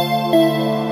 Música